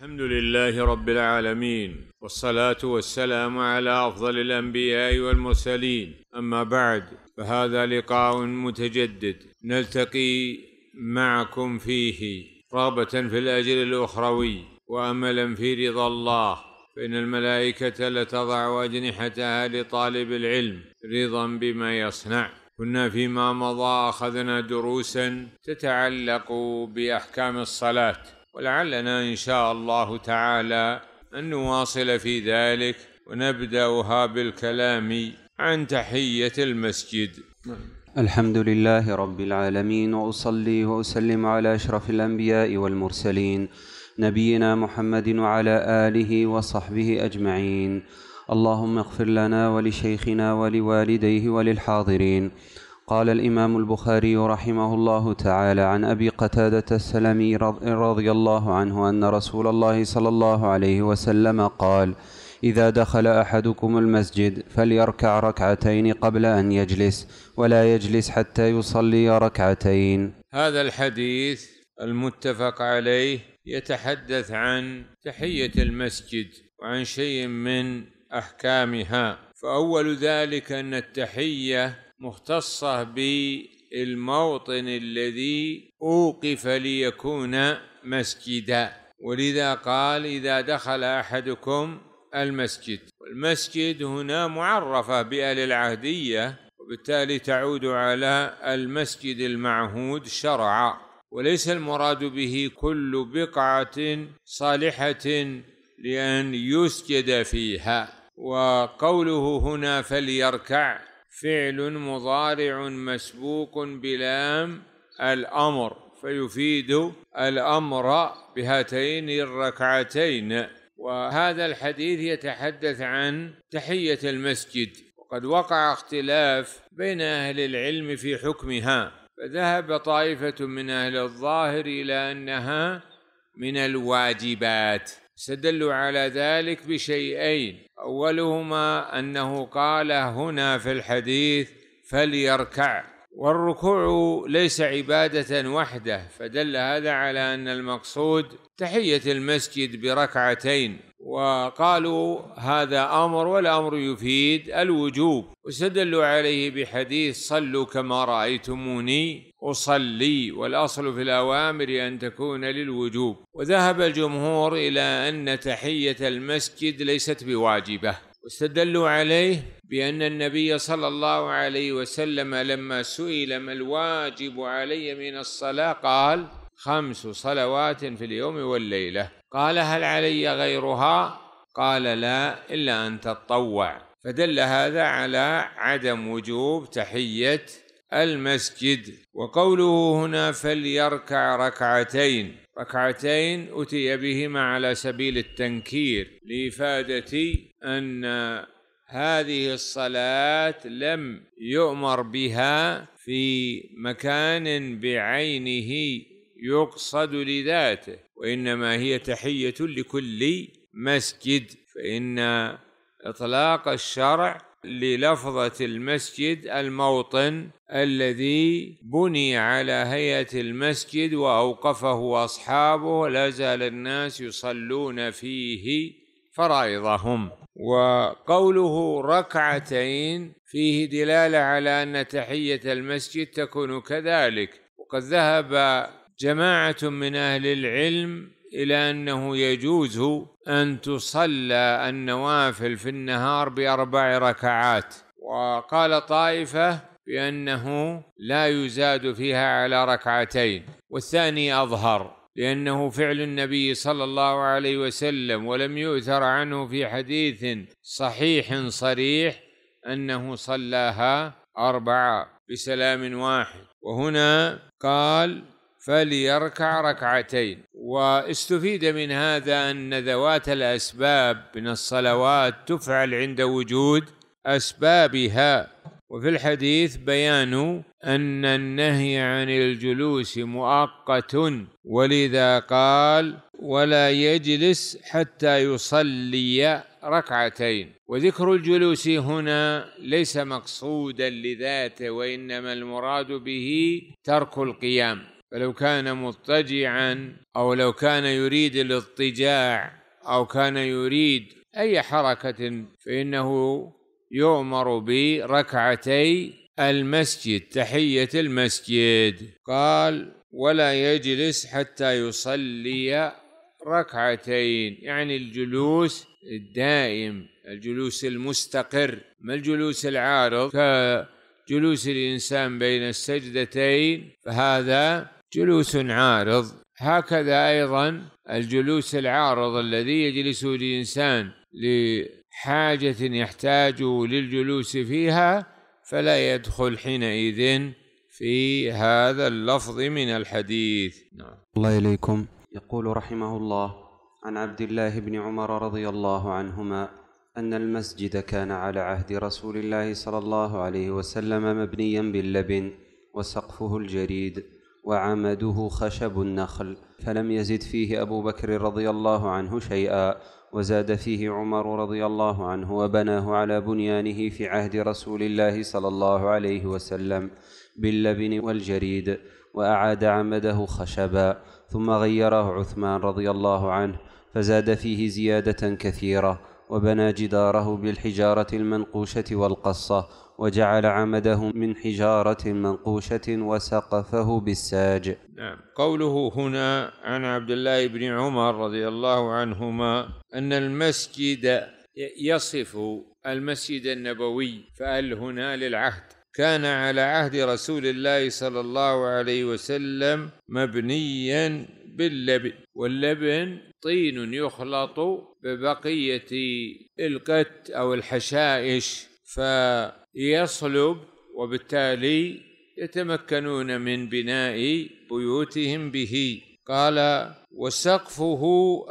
الحمد لله رب العالمين والصلاة والسلام على أفضل الأنبياء والمرسلين. أما بعد فهذا لقاء متجدد نلتقي معكم فيه رغبه في الأجر الأخروي وأملا في رضا الله. فإن الملائكة لتضع أجنحتها لطالب العلم رضا بما يصنع. كنا فيما مضى أخذنا دروسا تتعلق بأحكام الصلاة. ولعلنا إن شاء الله تعالى أن نواصل في ذلك ونبدأها بالكلام عن تحية المسجد. الحمد لله رب العالمين وأصلي وأسلم على أشرف الأنبياء والمرسلين نبينا محمد وعلى آله وصحبه أجمعين. اللهم اغفر لنا ولشيخنا ولوالديه وللحاضرين. قال الإمام البخاري رحمه الله تعالى عن أبي قتادة السلمي رضي الله عنه أن رسول الله صلى الله عليه وسلم قال إذا دخل أحدكم المسجد فليركع ركعتين قبل أن يجلس ولا يجلس حتى يصلي ركعتين. هذا الحديث المتفق عليه يتحدث عن تحية المسجد وعن شيء من أحكامها فأول ذلك أن التحية مختصة بالموطن الذي أوقف ليكون مسجدا. ولذا قال إذا دخل أحدكم المسجد. والمسجد هنا معرفة بأهل العهدية وبالتالي تعود على المسجد المعهود شرعا. وليس المراد به كل بقعة صالحة لأن يسجد فيها. وقوله هنا فليركع فعل مضارع مسبوق بلام الأمر فيفيد الأمر بهاتين الركعتين. وهذا الحديث يتحدث عن تحية المسجد وقد وقع اختلاف بين أهل العلم في حكمها. فذهب طائفة من أهل الظاهر إلى أنها من الواجبات. استدلوا على ذلك بشيئين. أولهما أنه قال هنا في الحديث فليركع. والركوع ليس عبادة وحده فدل هذا على أن المقصود تحية المسجد بركعتين. وقالوا هذا أمر والامر يفيد الوجوب. واستدلوا عليه بحديث صلوا كما رأيتموني أصلي والأصل في الأوامر أن تكون للوجوب. وذهب الجمهور إلى أن تحية المسجد ليست بواجبة. واستدلوا عليه بأن النبي صلى الله عليه وسلم لما سئل ما الواجب علي من الصلاة قال خمس صلوات في اليوم والليلة. قال هل علي غيرها؟ قال لا إلا أن تطوع. فدل هذا على عدم وجوب تحية المسجد. وقوله هنا فليركع ركعتين. ركعتين أتي بهما على سبيل التنكير لإفادة أن هذه الصلاة لم يؤمر بها في مكان بعينه. يقصد لذاته وإنما هي تحية لكل مسجد فإن إطلاق الشرع للفظة المسجد الموطن الذي بني على هيئة المسجد وأوقفه أصحابه ولا زال الناس يصلون فيه فرائضهم. وقوله ركعتين فيه دلالة على أن تحية المسجد تكون كذلك. وقد ذهب جماعة من أهل العلم إلى أنه يجوز أن تصلى النوافل في النهار بأربع ركعات. وقال طائفة بأنه لا يزاد فيها على ركعتين. والثاني أظهر لأنه فعل النبي صلى الله عليه وسلم ولم يؤثر عنه في حديث صحيح صريح أنه صلاها أربعة بسلام واحد. وهنا قال فليركع ركعتين. واستفيد من هذا أن ذوات الأسباب من الصلوات تفعل عند وجود أسبابها. وفي الحديث بيان أن النهي عن الجلوس مؤقت ولذا قال ولا يجلس حتى يصلي ركعتين وذكر الجلوس هنا ليس مقصودا لذاته وإنما المراد به ترك القيام. فلو كان مضطجعا أو لو كان يريد الاضطجاع أو كان يريد أي حركة فإنه يؤمر بركعتي المسجد تحية المسجد. قال ولا يجلس حتى يصلي ركعتين. يعني الجلوس الدائم الجلوس المستقر. ما الجلوس العارض؟ كجلوس الإنسان بين السجدتين فهذا جلوس عارض. هكذا أيضا الجلوس العارض الذي يجلسه الإنسان لحاجة يحتاج للجلوس فيها فلا يدخل حينئذ في هذا اللفظ من الحديث. نعم. الله إليكم. يقول رحمه الله عن عبد الله بن عمر رضي الله عنهما أن المسجد كان على عهد رسول الله صلى الله عليه وسلم مبنيا باللبن وسقفه الجريد. وعمده خشب النخل فلم يزد فيه أبو بكر رضي الله عنه شيئا وزاد فيه عمر رضي الله عنه وبناه على بنيانه في عهد رسول الله صلى الله عليه وسلم باللبن والجريد وأعاد عمده خشبا ثم غيره عثمان رضي الله عنه فزاد فيه زيادة كثيرة. وبنى جداره بالحجارة المنقوشة والقصة وجعل عمده من حجارة منقوشة وسقفه بالساج. نعم. قوله هنا عن عبد الله بن عمر رضي الله عنهما أن المسجد يصف المسجد النبوي فال هنا للعهد؟ كان على عهد رسول الله صلى الله عليه وسلم مبنيا باللبن واللبن طين يخلط ببقية القت أو الحشائش فيصلب وبالتالي يتمكنون من بناء بيوتهم به. قال وسقفه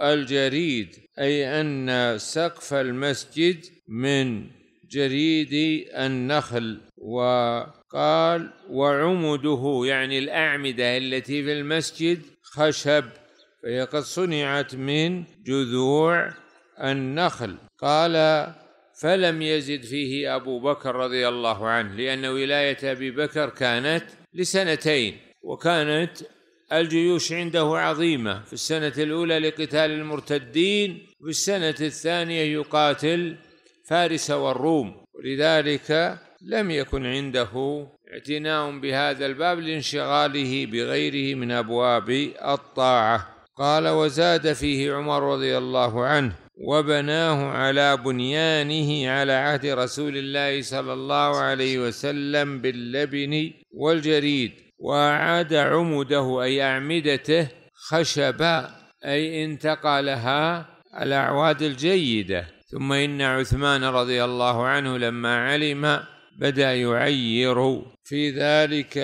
الجريد أي أن سقف المسجد من جريد النخل وقال وعمده يعني الأعمدة التي في المسجد خشب. فهي قد صنعت من جذوع النخل. قال فلم يزد فيه أبو بكر رضي الله عنه لأن ولاية أبي بكر كانت لسنتين وكانت الجيوش عنده عظيمة. في السنة الأولى لقتال المرتدين وفي السنة الثانية يقاتل فارس والروم. ولذلك لم يكن عنده اعتناء بهذا الباب لانشغاله بغيره من أبواب الطاعة. قال وزاد فيه عمر رضي الله عنه وبناه على بنيانه على عهد رسول الله صلى الله عليه وسلم باللبن والجريد وأعاد عمده أي أعمدته خشبا أي انتقلها الاعواد الجيدة. ثم إن عثمان رضي الله عنه لما علم بدأ يعير في ذلك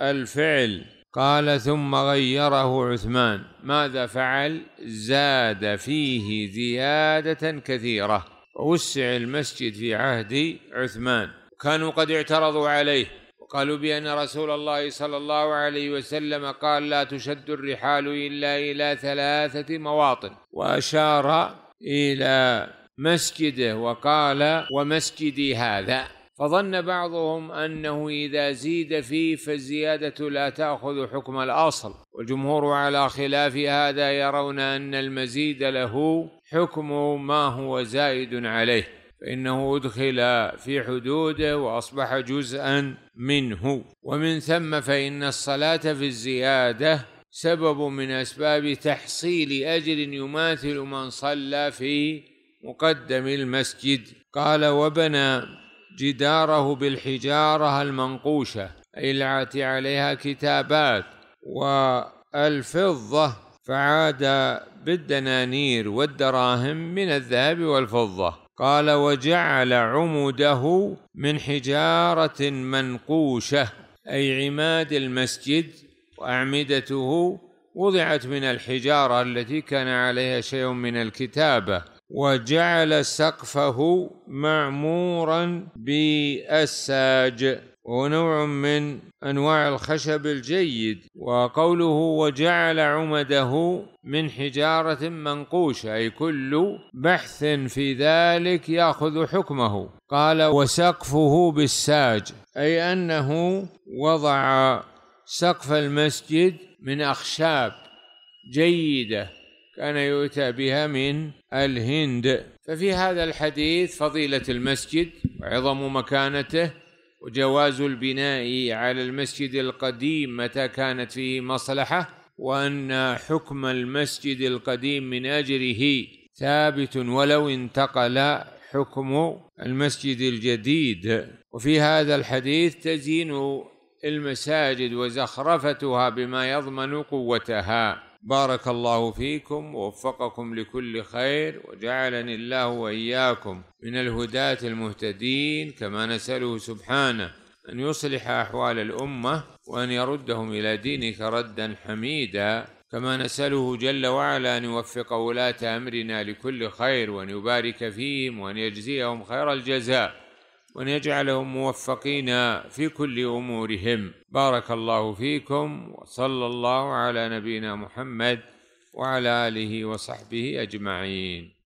الفعل. قال ثم غيره عثمان ماذا فعل؟ زاد فيه زيادة كثيرة. ووسع المسجد في عهد عثمان. كانوا قد اعترضوا عليه. وقالوا بأن رسول الله صلى الله عليه وسلم قال لا تشد الرحال إلا إلى ثلاثة مواطن. وأشار إلى مسجده وقال ومسجدي هذا. فظن بعضهم أنه إذا زيد فيه فالزيادة لا تأخذ حكم الأصل. والجمهور على خلاف هذا يرون أن المزيد له حكم ما هو زائد عليه فإنه أدخل في حدوده وأصبح جزءا منه. ومن ثم فإن الصلاة في الزيادة سبب من أسباب تحصيل أجر يماثل من صلى في مقدم المسجد. قال وبنى جداره بالحجارة المنقوشة أي التي عليها كتابات والفضة فعاد بالدنانير والدراهم من الذهب والفضة. قال وجعل عمده من حجارة منقوشة أي عماد المسجد وأعمدته وضعت من الحجارة التي كان عليها شيء من الكتابة. وجعل سقفه معمورا بالساج وهو نوع من أنواع الخشب الجيد. وقوله وجعل عمده من حجارة منقوشة أي كل بحث في ذلك يأخذ حكمه. قال وسقفه بالساج أي أنه وضع سقف المسجد من أخشاب جيدة. كان يؤتى بها من الهند. ففي هذا الحديث فضيلة المسجد وعظم مكانته وجواز البناء على المسجد القديم متى كانت فيه مصلحة وأن حكم المسجد القديم من أجره ثابت ولو انتقل حكم المسجد الجديد. وفي هذا الحديث تزيين المساجد وزخرفتها بما يضمن قوتها. بارك الله فيكم ووفقكم لكل خير وجعلني الله وإياكم من الهداة المهتدين كما نسأله سبحانه أن يصلح أحوال الأمة وأن يردهم إلى دينك ردا حميدا كما نسأله جل وعلا أن يوفق ولاة أمرنا لكل خير وأن يبارك فيهم وأن يجزيهم خير الجزاء وأن يجعلهم موفقين في كل أمورهم. بارك الله فيكم وصلى الله على نبينا محمد وعلى آله وصحبه أجمعين.